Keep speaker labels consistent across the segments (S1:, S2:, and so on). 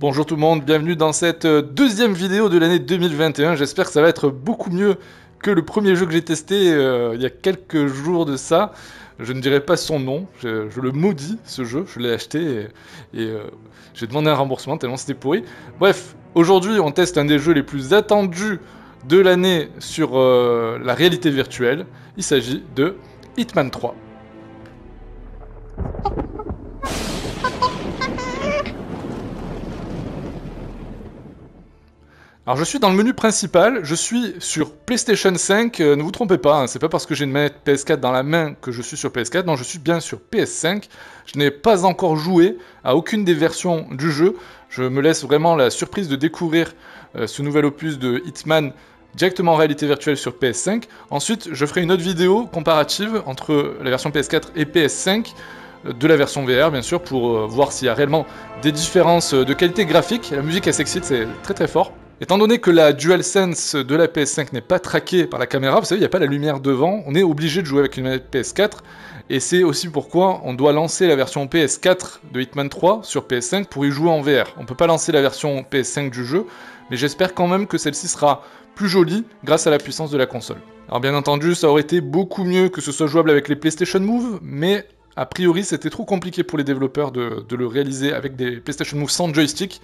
S1: Bonjour tout le monde, bienvenue dans cette euh, deuxième vidéo de l'année 2021. J'espère que ça va être beaucoup mieux que le premier jeu que j'ai testé euh, il y a quelques jours de ça. Je ne dirai pas son nom, je, le maudis ce jeu, je l'ai acheté et, euh, j'ai demandé un remboursement tellement c'était pourri. Bref, aujourd'hui on teste un des jeux les plus attendus de l'année sur la réalité virtuelle. Il s'agit de Hitman 3. Alors je suis dans le menu principal, je suis sur PlayStation 5, euh, ne vous trompez pas, hein, c'est pas parce que j'ai une manette PS4 dans la main que je suis sur PS4, non je suis bien sur PS5, je n'ai pas encore joué à aucune des versions du jeu, je me laisse vraiment la surprise de découvrir euh, ce nouvel opus de Hitman directement en réalité virtuelle sur PS5. Ensuite je ferai une autre vidéo comparative entre la version PS4 et PS5 euh, de la version VR bien sûr pour voir s'il y a réellement des différences de qualité graphique. La musique elle s'excite, c'est très très fort. Étant donné que la DualSense de la PS5 n'est pas traquée par la caméra, vous savez, il n'y a pas la lumière devant, on est obligé de jouer avec une manette PS4, et c'est aussi pourquoi on doit lancer la version PS4 de Hitman 3 sur PS5 pour y jouer en VR. On ne peut pas lancer la version PS5 du jeu, mais j'espère quand même que celle-ci sera plus jolie grâce à la puissance de la console. Alors bien entendu, ça aurait été beaucoup mieux que ce soit jouable avec les PlayStation Move, mais a priori c'était trop compliqué pour les développeurs de, le réaliser avec des PlayStation Move sans joystick.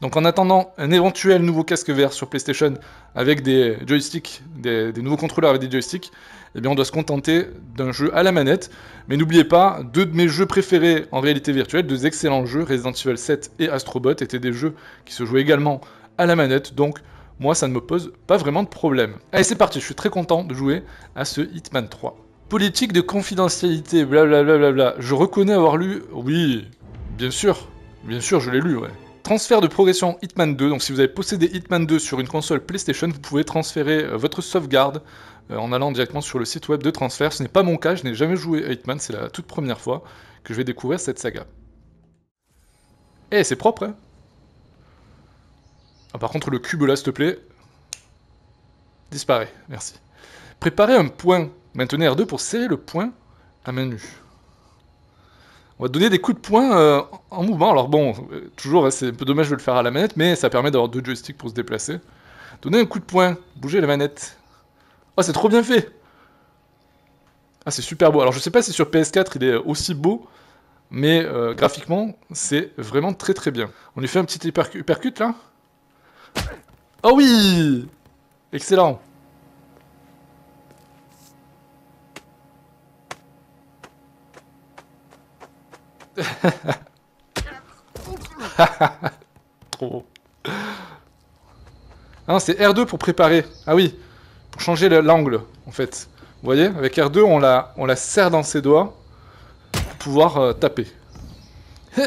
S1: Donc en attendant un éventuel nouveau casque VR sur PlayStation avec des joysticks, des, nouveaux contrôleurs avec des joysticks, eh bien on doit se contenter d'un jeu à la manette. Mais n'oubliez pas, deux de mes jeux préférés en réalité virtuelle, deux excellents jeux, Resident Evil 7 et Astrobot, étaient des jeux qui se jouaient également à la manette. Donc moi ça ne me pose pas vraiment de problème. Allez c'est parti, je suis très content de jouer à ce Hitman 3. Politique de confidentialité, blablabla. Bla bla bla. Je reconnais avoir lu... Oui, bien sûr, bien sûr je l'ai lu, ouais. Transfert de progression Hitman 2, donc si vous avez possédé Hitman 2 sur une console PlayStation, vous pouvez transférer euh, votre sauvegarde euh, en allant directement sur le site web de transfert. Ce n'est pas mon cas, je n'ai jamais joué à Hitman, c'est la toute première fois que je vais découvrir cette saga. Eh, c'est propre, hein ah, Par contre, le cube là, s'il te plaît, disparaît, merci. Préparez un point, maintenez R2 pour serrer le point à main nue. On va donner des coups de poing euh, en mouvement. Alors bon, euh, toujours, c'est un peu dommage de le faire à la manette, mais ça permet d'avoir deux joysticks pour se déplacer. Donner un coup de poing, bouger la manette. Oh, c'est trop bien fait Ah, c'est super beau. Alors, je sais pas si sur PS4 il est aussi beau, mais euh, graphiquement, c'est vraiment très très bien. On lui fait un petit hypercut là Oh oui Excellent Trop. Ah c'est R2 pour préparer. Ah oui, pour changer l'angle, en fait. Vous voyez, avec R2, on la, on la serre dans ses doigts pour pouvoir euh, taper.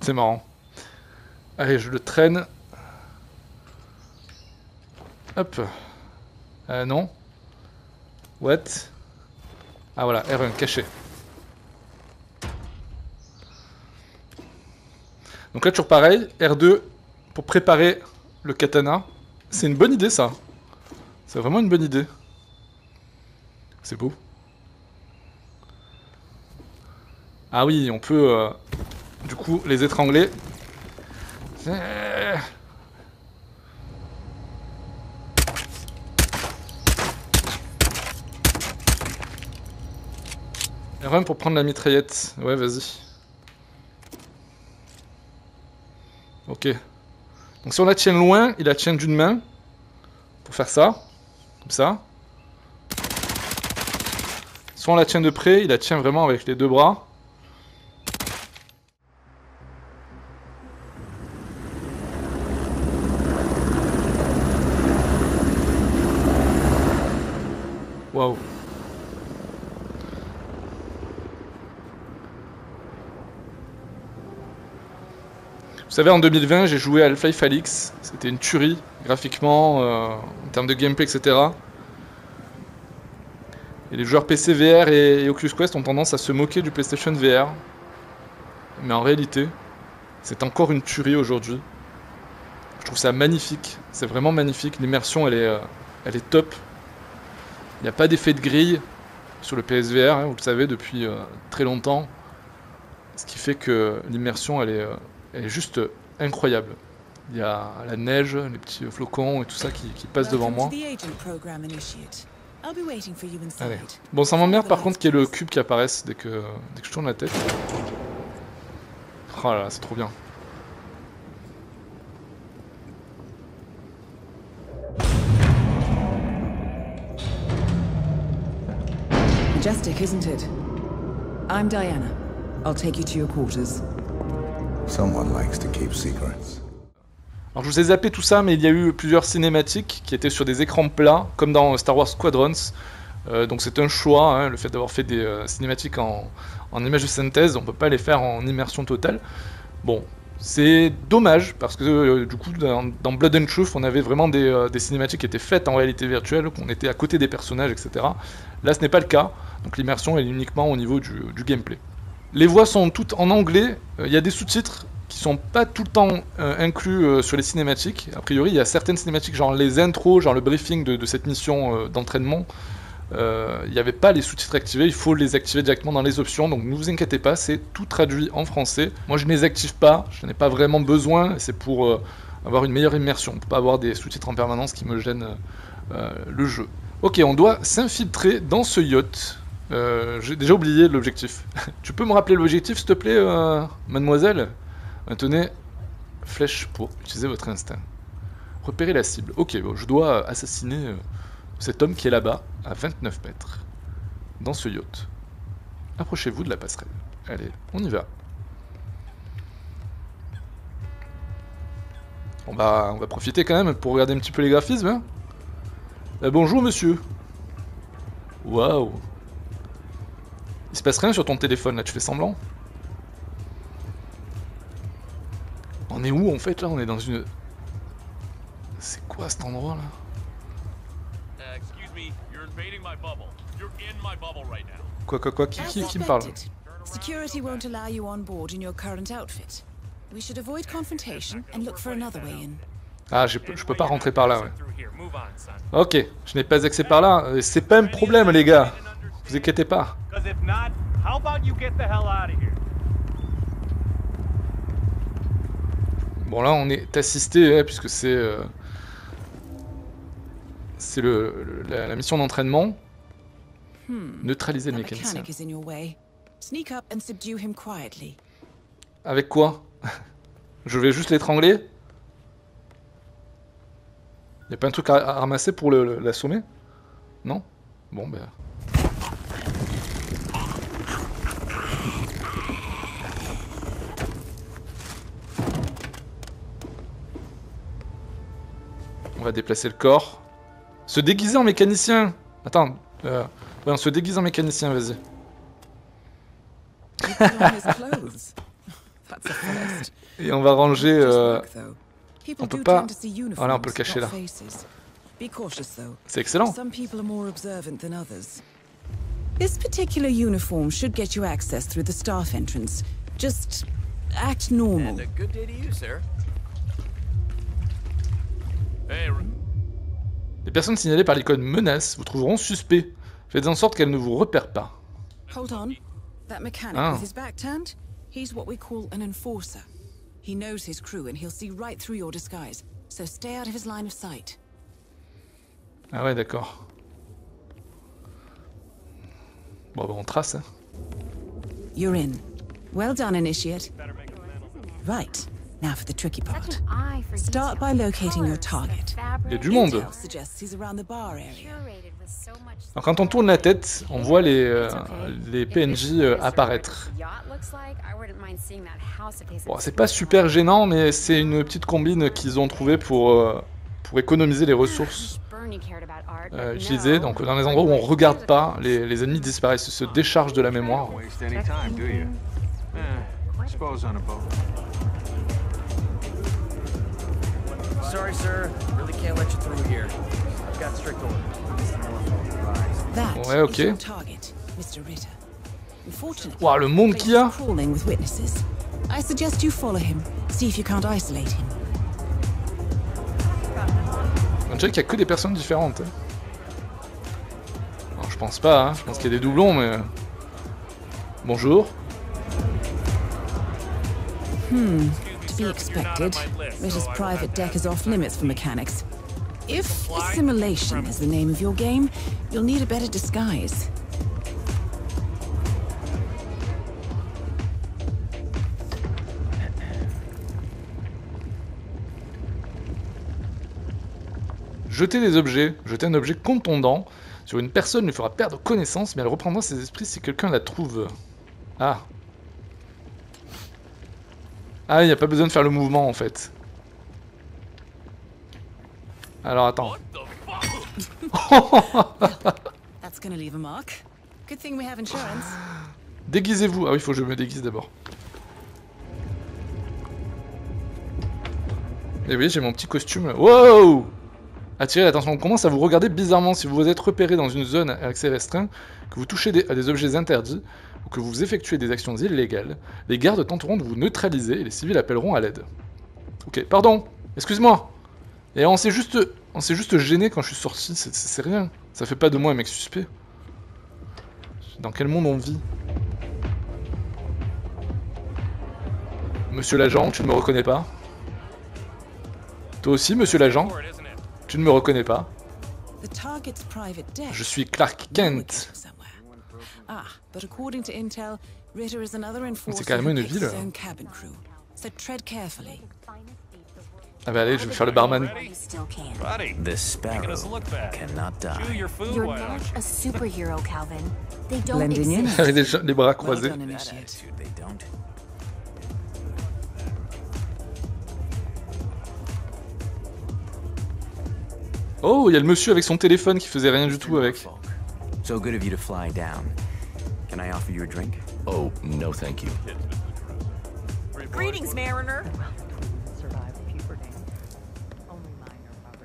S1: c'est marrant. Allez, je le traîne. Hop. Euh, non. What? Ah voilà, R1, caché. Donc là, toujours pareil, R2 pour préparer le katana. C'est une bonne idée, ça. C'est vraiment une bonne idée. C'est beau. Ah oui, on peut, euh, du coup, les étrangler. R1 pour prendre la mitraillette. Ouais, vas-y. Ok. Donc si on la tient loin, il la tient d'une main. Pour faire ça. Comme ça. Soit on la tient de près, il la tient vraiment avec les deux bras. Waouh. Vous savez, en 2020, j'ai joué à Half-Life Alix. C'était une tuerie, graphiquement, euh, en termes de gameplay, etc. Et les joueurs PC VR et, Oculus Quest ont tendance à se moquer du PlayStation VR. Mais en réalité, c'est encore une tuerie aujourd'hui. Je trouve ça magnifique. C'est vraiment magnifique. L'immersion, elle est, euh, elle est top. Il n'y a pas d'effet de grille sur le PSVR, hein, vous le savez, depuis euh, très longtemps. Ce qui fait que l'immersion, elle est, est juste incroyable. Il y a la neige, les petits flocons et tout ça qui, qui passent devant moi. Allez. Bon, ça m'emmerde par contre qu'il y ait le cube qui apparaisse dès que, dès que je tourne la tête. Oh là là, c'est trop bien.
S2: Majestic, isn't it? I'm Diana. I'll take you to your quarters.
S1: Alors je vous ai zappé tout ça, mais il y a eu plusieurs cinématiques qui étaient sur des écrans plats, comme dans Star Wars Squadrons. Euh, donc c'est un choix, hein, le fait d'avoir fait des euh, cinématiques en, en images de synthèse, on peut pas les faire en immersion totale. Bon, c'est dommage, parce que euh, du coup dans, Blood and Truth, on avait vraiment des, cinématiques qui étaient faites en réalité virtuelle, qu'on était à côté des personnages, etc. Là ce n'est pas le cas, donc l'immersion est uniquement au niveau du gameplay. Les voix sont toutes en anglais, il y a des sous-titres, qui sont pas tout le temps euh, inclus euh, sur les cinématiques. A priori, il y a certaines cinématiques, genre les intros, genre le briefing de, cette mission euh, d'entraînement. Il n'y avait pas les sous-titres activés, il faut les activer directement dans les options, donc ne vous inquiétez pas, c'est tout traduit en français. Moi je ne les active pas, je n'en ai pas vraiment besoin, c'est pour avoir une meilleure immersion, pour pas avoir des sous-titres en permanence qui me gênent le jeu. Ok, on doit s'infiltrer dans ce yacht. J'ai déjà oublié l'objectif. tu peux me rappeler l'objectif s'il te plaît, mademoiselle? Maintenez flèche pour utiliser votre instinct. Repérez la cible. Ok, bon, je dois assassiner euh, cet homme qui est là-bas, à 29 mètres, dans ce yacht. Approchez-vous de la passerelle. Allez, on y va. On va, on va profiter quand même pour regarder un petit peu les graphismes. Hein. Euh, bonjour monsieur. Waouh. Il se passe rien sur ton téléphone là, tu fais semblant On est où en fait là? On est dans une... C'est quoi cet endroit là? Quoi quoi quoi? Qui, qui, qui me parle?
S2: Security won't allow you on board in your current outfit. We should avoid confrontation and look for another way in.
S1: Ah, je, je peux pas rentrer par là, ouais. Ok, je n'ai pas accès par là. C'est pas un problème, les gars. Vous inquiétez pas. Bon là on est assisté hein, puisque c'est euh, c'est le, la, mission d'entraînement. Hmm. Neutraliser le mécanicien. Avec quoi? Je vais juste l'étrangler Y'a pas un truc à, ramasser pour l'assommer? Non? Bon ben... On va déplacer le corps. Se déguiser en mécanicien Attends, euh, ouais, on se déguise en mécanicien, vas-y. Et on va ranger... Euh... On peut pas... Voilà, on peut le cacher là. C'est excellent.
S2: This particular uniform should get you access through the staff entrance. Just act normal. And a good day to you, sir.
S1: Les personnes signalées par l'icône menace vous trouveront suspect. Faites en sorte qu'elles ne vous repèrent pas.
S2: Hold on. That mechanic ah. with his back turned, he's what we call an enforcer. He knows his crew and he'll see right through your disguise. So stay out of his line of sight.
S1: Ah ouais, d'accord. Bon, bah on trace, hein.
S2: You're in. Well done, Initiate. Right. Now for the tricky part. Start by locating your target.
S1: Il y a du monde. Alors quand on tourne la tête, on voit les, euh, les PNJ euh, apparaître. Bon, c'est pas super gênant, mais c'est une petite combine qu'ils ont trouvée pour, euh, pour économiser les ressources euh, utilisées. Donc dans les endroits où on regarde pas, les, les ennemis disparaissent, se déchargent de la mémoire. Sorry, sir. Really can't let you through here. I've got strict orders. Ouais, ok. Wow, le monde qu'il y a.
S2: I suggest you follow him. See if you can't isolate him.
S1: On dirait qu'il y a que des personnes différentes. Hein. Alors, je pense pas, hein. je pense qu'il y a des doublons, mais... Bonjour.
S2: Hmm, be expected. Ritter's private deck is off limits for mechanics. If assimilation is the name of your game, you'll need a better disguise.
S1: Jeter des objets. Jeter un objet contondant sur une personne lui fera perdre connaissance, mais elle reprendra ses esprits si quelqu'un la trouve. Ah. Ah, il n'y a pas besoin de faire le mouvement en fait. Alors attends. Déguisez-vous. Ah oui, il faut que je me déguise d'abord. Et eh oui, j'ai mon petit costume là. Wow Attirez l'attention, on commence à vous regarder bizarrement si vous vous êtes repéré dans une zone à accès restreint, que vous touchez à des objets interdits, ou que vous effectuez des actions illégales, les gardes tenteront de vous neutraliser et les civils appelleront à l'aide. Ok, pardon, excuse-moi. Et on s'est juste, on s'est juste gêné quand je suis sorti, c'est rien. Ça fait pas de moi un mec suspect. Dans quel monde on vit? Monsieur l'agent, tu ne me reconnais pas? Toi aussi, monsieur l'agent? Tu ne me reconnais pas? Je suis Clark Kent. Ah, C'est carrément une ville. Ah bah allez, je vais faire le barman. This sparrow cannot die. You're not a superhero, Calvin. They don't exist. les bras croisés. Oh, il y a le monsieur avec son téléphone qui faisait rien du tout avec. So good of you to fly down. Can I offer you a drink? Oh, no thank you. Greetings, Mariner.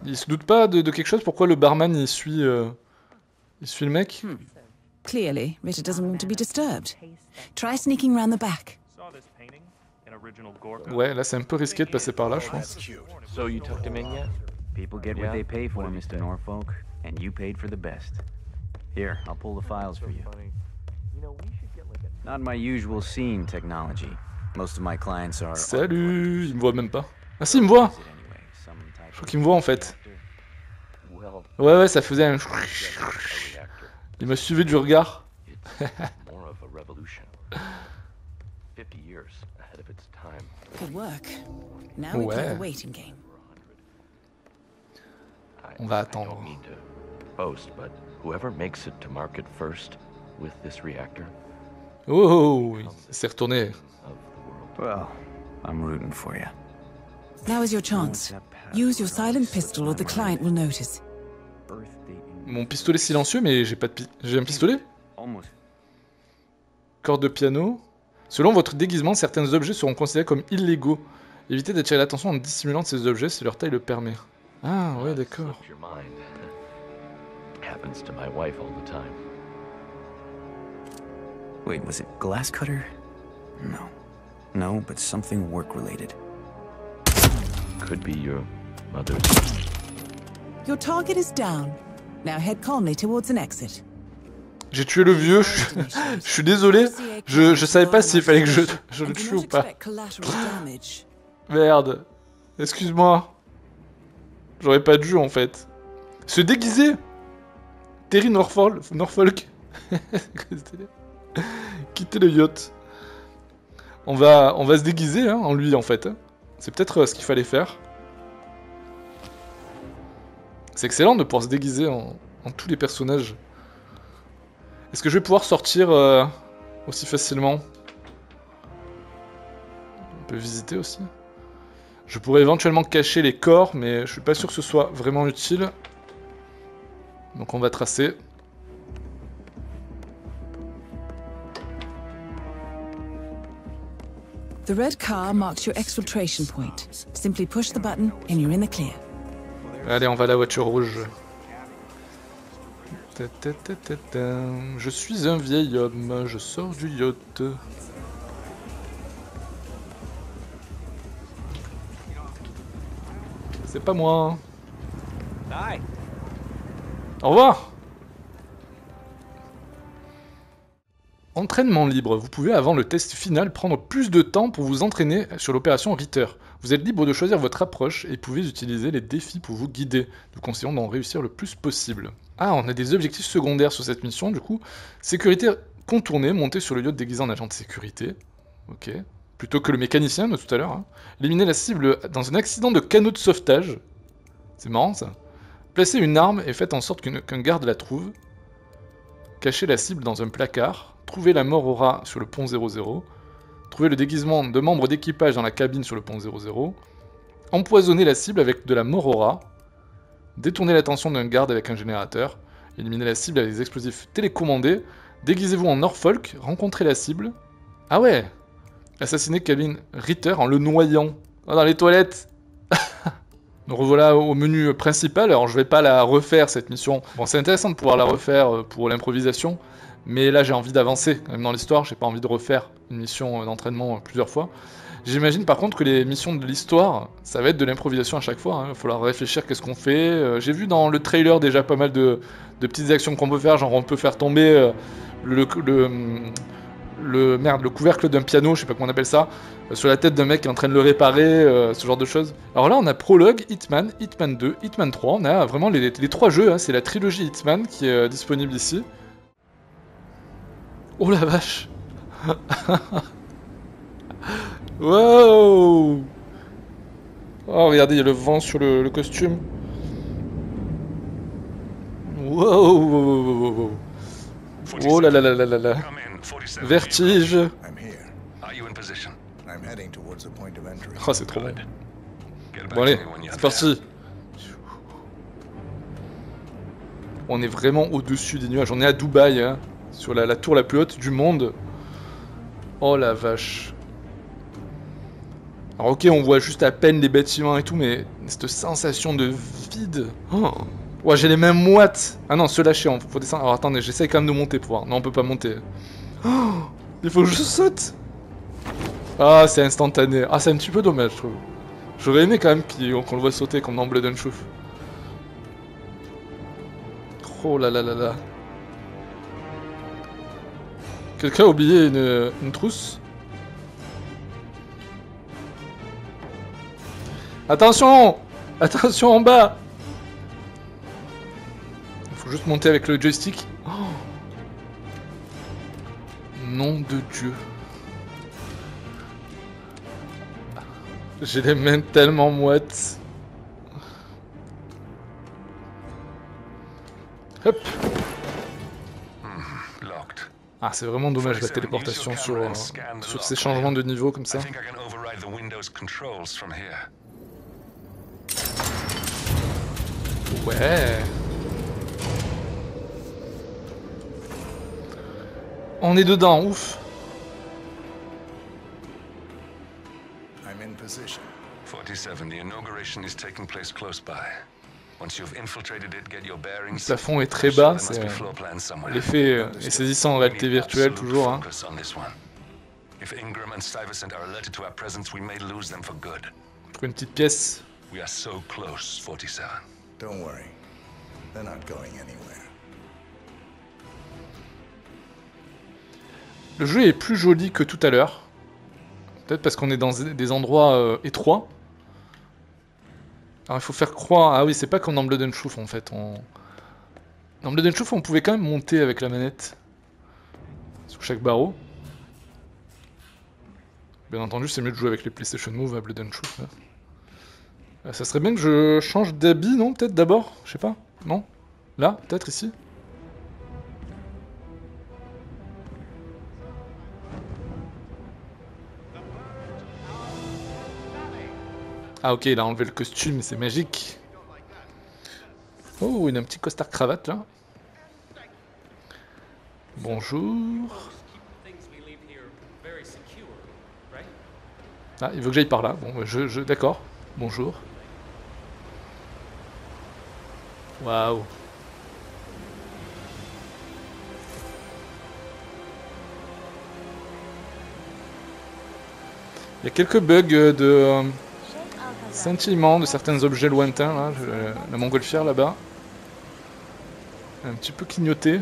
S1: Il se doute pas de, de, quelque chose? Pourquoi le barman il suit, euh, il suit le mec? Hmm.
S2: Clearly, Ritter doesn't want to be disturbed. Try sneaking around the back.
S1: Ouais, là c'est un peu risqué de passer par là, je pense.
S3: So you tucked him in yet? People get yeah? what they pay for, Mr. Norfolk, and you paid for the best. Here, I'll pull the files for you. Not my usual scene technology. Most of my clients are.
S1: Salut, il me voit même pas. Ah si, il me voit. Je crois qu'il me voit en fait. Ouais, ouais, ça faisait un. Il m'a suivi du regard.
S2: Work. Now we
S1: On va attendre. Oh, il s'est retourné.
S3: Well, I'm rooting for you.
S2: Now is your chance. Use your silent pistol or the client will notice.
S1: Mon pistolet silencieux, mais j'ai pas de j'ai un pistolet. Corde de piano. Selon votre déguisement, certains objets seront considérés comme illégaux. Évitez d'attirer l'attention en dissimulant ces objets si leur taille le permet. Ah ouais, d'accord. Happens to my wife all the time.
S3: Wait, was it glass cutter? No. No, but something work related.
S4: Could be your mother's.
S2: Your target is down. Now head calmly towards an exit.
S1: J'ai tué le vieux, je, je suis désolé, je, je savais pas s'il fallait que je, je le tue ou pas. Merde, excuse-moi. J'aurais pas dû en fait. Se déguiser Terry Norfolk. Norfolk. Quitter le yacht. On va, se déguiser hein, en lui en fait. C'est peut-être euh, ce qu'il fallait faire. C'est excellent de pouvoir se déguiser en, tous les personnages. Est-ce que je vais pouvoir sortir euh, aussi facilement? On peut visiter aussi. Je pourrais éventuellement cacher les corps, mais je suis pas sûr que ce soit vraiment utile. Donc on va tracer.
S2: The red car marks your exfiltration point. Simply push the button and you're in the clear.
S1: Allez, on va à la voiture rouge. Je suis un vieil homme, je sors du yacht. C'est pas moi. Au revoir Entraînement libre. Vous pouvez, avant le test final, prendre plus de temps pour vous entraîner sur l'opération Ritter. Vous êtes libre de choisir votre approche et pouvez utiliser les défis pour vous guider. Nous conseillons d'en réussir le plus possible. Ah, on a des objectifs secondaires sur cette mission, du coup. Sécurité contournée, monter sur le yacht déguisé en agent de sécurité. Ok. Plutôt que le mécanicien de tout à l'heure. Hein. Éliminer la cible dans un accident de canot de sauvetage. C'est marrant ça. Placez une arme et faites en sorte qu'un garde la trouve. Cachez la cible dans un placard. Trouvez la mort sur le pont 00. Trouvez le déguisement de membres d'équipage dans la cabine sur le pont 00. Empoisonnez la cible avec de la mort au rat. Détournez l'attention d'un garde avec un générateur. Éliminez la cible avec des explosifs télécommandés. Déguisez-vous en Norfolk. Rencontrez la cible. Ah ouais Assassinez Kevin Ritter en le noyant. Oh, dans les toilettes Nous revoilà au menu principal. Alors je vais pas la refaire cette mission. Bon, c'est intéressant de pouvoir la refaire euh, pour l'improvisation. Mais là, j'ai envie d'avancer même dans l'histoire. J'ai pas envie de refaire une mission d'entraînement plusieurs fois. J'imagine par contre que les missions de l'histoire, ça va être de l'improvisation à chaque fois. Hein. Il va falloir réfléchir qu'est-ce qu'on fait. Euh, j'ai vu dans le trailer déjà pas mal de, petites actions qu'on peut faire. Genre, on peut faire tomber euh, le, merde, le couvercle d'un piano, je sais pas comment on appelle ça, euh, sur la tête d'un mec qui est en train de le réparer, ce genre de choses. Alors là, on a Prologue, Hitman, Hitman 2, Hitman 3. On a vraiment les, trois jeux. Hein. C'est la trilogie Hitman qui est disponible ici. Oh la vache. Wow. Oh regardez, il y a le vent sur le, costume. Wow, Oh là là là là là là. Vertige. Oh c'est trop bon. Bon allez, c'est parti. On est vraiment au-dessus des nuages, on est à Dubaï, hein sur la, tour la plus haute du monde. Oh la vache. Alors ok, on voit juste à peine les bâtiments et tout, mais cette sensation de vide. Oh. Ouais, j'ai les mêmes moites. Ah non, se lâcher, faut descendre. Alors attendez, j'essaye quand même de monter pour voir. Non, on peut pas monter. Oh, il faut que je saute. Ah, c'est instantané. Ah, c'est un petit peu dommage, je trouve. J'aurais aimé quand même qu'on le voit sauter comme dans Blood and Chouf. Oh là là là là. Quelqu'un a oublié une, trousse Attention Attention en bas Il faut juste monter avec le joystick. Oh Nom de Dieu. J'ai les mains tellement moites. Hop ah, c'est vraiment dommage la téléportation sur, euh, sur ces changements de niveau comme ça. Ouais. On est dedans, ouf. I'm in position. 47, the inauguration is taking place close by. Le plafond est très bas, c'est l'effet est saisissant en réalité virtuelle toujours. Hein. Pour une petite pièce. Le jeu est plus joli que tout à l'heure. Peut-être parce qu'on est dans des endroits euh, étroits. Alors il faut faire croire... Ah oui, c'est pas comme dans Blood and Truth en fait. On... Dans Blood and Truth, on pouvait quand même monter avec la manette. Sur chaque barreau. Bien entendu, c'est mieux de jouer avec les PlayStation Move à Blood and Truth. Ça serait bien que je change d'habit, non Peut-être d'abord Je sais pas. Non Là Peut-être ici Ah ok, il a enlevé le costume, c'est magique. Oh, il a un petit costard cravate là. Bonjour. Ah, il veut que j'aille par là. Bon, je, je d'accord. Bonjour. Waouh. Il y a quelques bugs de... Euh, scintillement de certains objets lointains, là, la montgolfière là-bas. Un petit peu clignoté.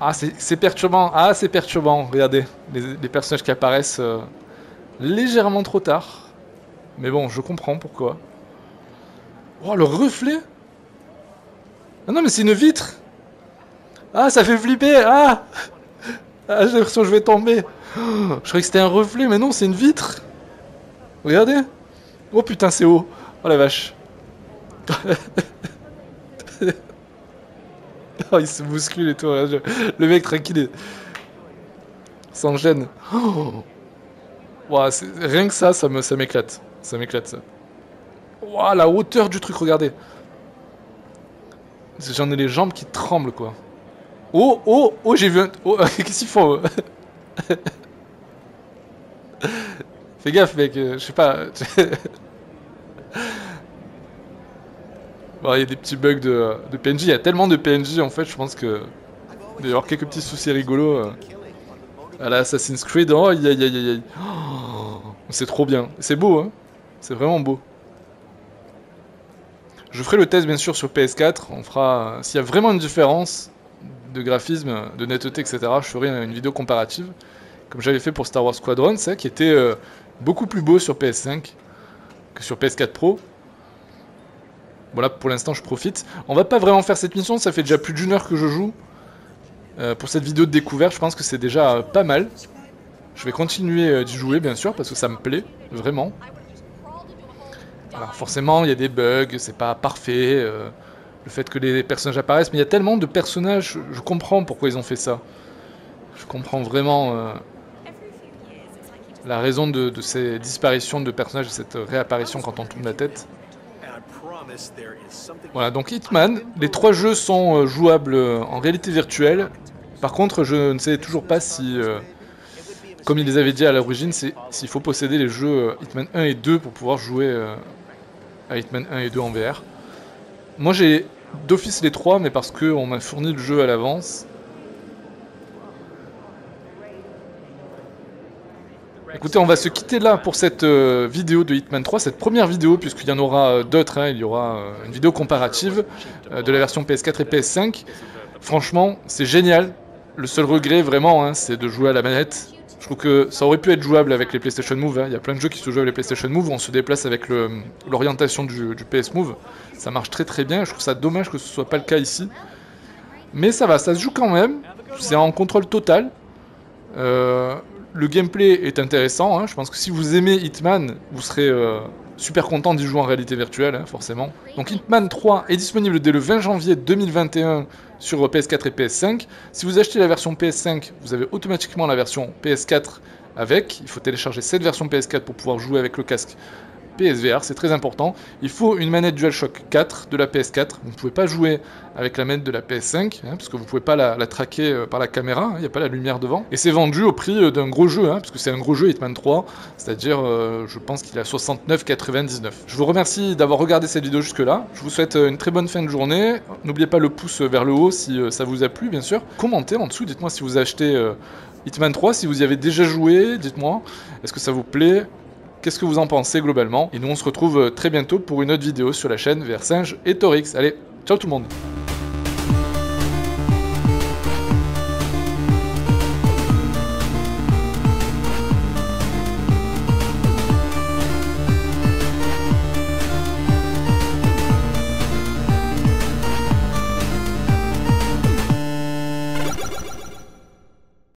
S1: Ah, c'est perturbant. Ah, c'est perturbant. Regardez, les, personnages qui apparaissent euh, légèrement trop tard. Mais bon, je comprends pourquoi. Oh, le reflet Ah non, mais c'est une vitre Ah, ça fait flipper Ah Ah, j'ai l'impression que je vais tomber. je croyais que c'était un reflet, mais non, c'est une vitre. Regardez. Oh putain, c'est haut. Oh la vache. oh, il se bouscule et tout. Le mec tranquille. Sans gêne. Oh. rien que ça, ça m'éclate. Ça m'éclate ça. La hauteur du truc, regardez. J'en ai les jambes qui tremblent quoi. Oh, oh, oh, j'ai vu un... Oh, qu'est-ce qu'ils font Fais gaffe mec, euh, je sais pas. il y a des petits bugs de, PNJ, il y a tellement de PNJ en fait, je pense que... Il y avoir quelques petits soucis rigolos. Euh, à la Assassin's Creed, oh aïe aïe aïe aïe. Oh, c'est trop bien. C'est beau, hein. C'est vraiment beau. Je ferai le test bien sûr sur PS4. On fera. S'il y a vraiment une différence de graphisme, de netteté, etc., je ferai une vidéo comparative. Comme j'avais fait pour Star Wars Squadron, ça, qui était euh, beaucoup plus beau sur PS5 que sur PS4 Pro. Voilà, pour l'instant, je profite. On va pas vraiment faire cette mission, ça fait déjà plus d'une heure que je joue. Euh, pour cette vidéo de découverte, je pense que c'est déjà pas mal. Je vais continuer euh, d'y jouer, bien sûr, parce que ça me plaît, vraiment. Alors forcément, il y a des bugs, c'est pas parfait, le fait que les personnages apparaissent, mais il y a tellement de personnages, je comprends pourquoi ils ont fait ça. Je comprends vraiment la raison de, ces disparitions de personnages, de cette réapparition quand on tourne la tête. Voilà, donc Hitman, les trois jeux sont jouables en réalité virtuelle, par contre, je ne sais toujours pas si, euh, comme il les avait dit à l'origine, s'il faut posséder les jeux euh, Hitman 1 et 2 pour pouvoir jouer euh, à Hitman 1 et 2 en VR. Moi j'ai d'office les trois, mais parce qu'on m'a fourni le jeu à l'avance. Écoutez, on va se quitter là pour cette vidéo de Hitman 3, cette première vidéo, puisqu'il y en aura d'autres, hein. il y aura une vidéo comparative de la version PS4 et PS5. Franchement, c'est génial, le seul regret vraiment, hein, c'est de jouer à la manette. Je trouve que ça aurait pu être jouable avec les PlayStation Move. Hein. Il y a plein de jeux qui se jouent avec les PlayStation Move où on se déplace avec l'orientation du, PS Move. Ça marche très très bien. Je trouve ça dommage que ce soit pas le cas ici. Mais ça va, ça se joue quand même. C'est en contrôle total. Euh, le gameplay est intéressant. Hein. Je pense que si vous aimez Hitman, vous serez euh, super content d'y jouer en réalité virtuelle, hein, forcément. Donc Hitman 3 est disponible dès le 20 janvier 2021 sur PS4 et PS5. Si vous achetez la version PS5, vous avez automatiquement la version PS4 avec. Il faut télécharger cette version PS4 pour pouvoir jouer avec le casque PSVR, c'est très important. Il faut une manette DualShock 4 de la PS4. Vous ne pouvez pas jouer avec la manette de la PS5, hein, parce que vous ne pouvez pas la, traquer euh, par la caméra, il n'y a pas la lumière devant. Et c'est vendu au prix euh, d'un gros jeu, hein, parce que c'est un gros jeu Hitman 3, c'est-à-dire, euh, je pense qu'il est à 69,99. Je vous remercie d'avoir regardé cette vidéo jusque-là. Je vous souhaite une très bonne fin de journée. N'oubliez pas le pouce vers le haut si ça vous a plu, bien sûr. Commentez en dessous, dites-moi si vous achetez Hitman 3, si vous y avez déjà joué, dites-moi. Est-ce que ça vous plaît? Qu'est-ce que vous en pensez globalement? Et nous on se retrouve euh, très bientôt pour une autre vidéo sur la chaîne vers Singe et Torix. Allez, ciao tout le monde